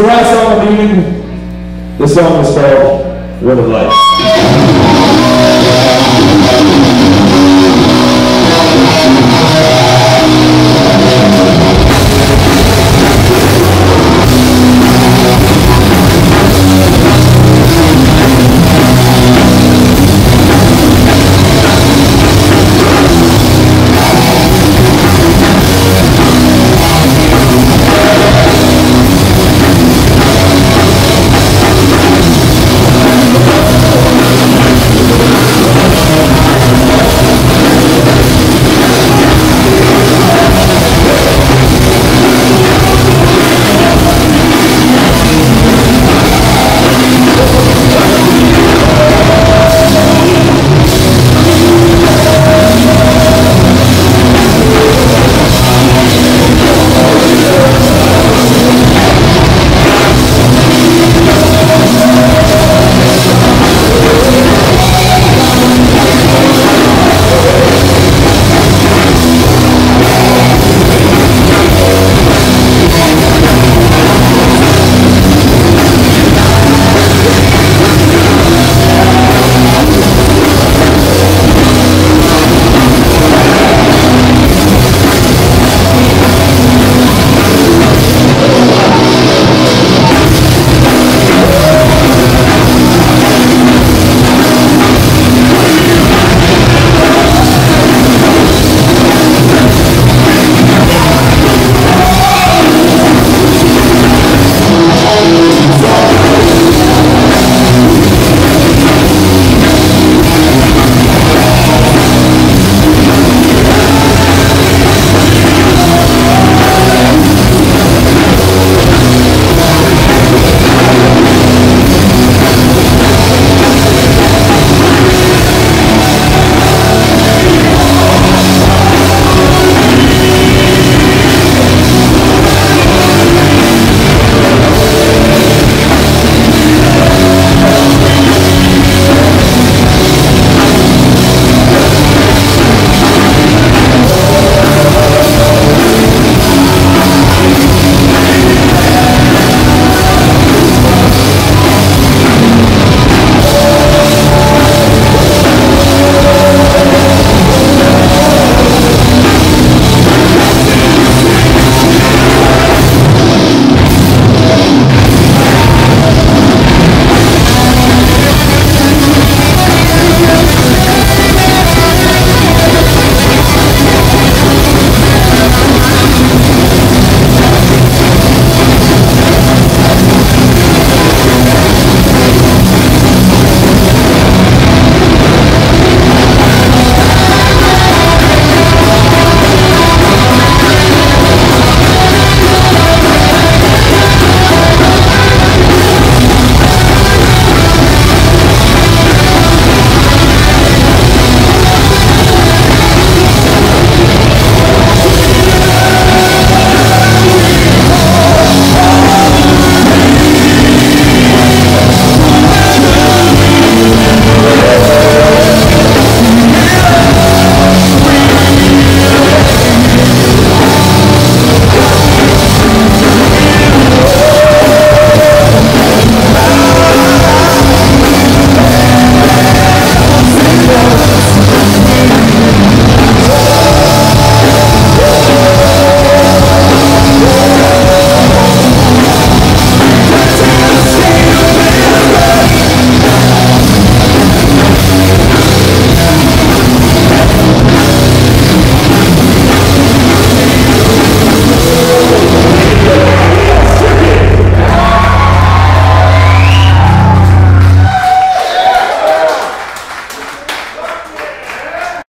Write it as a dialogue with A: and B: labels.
A: the last song of the evening. This song is called What a Life.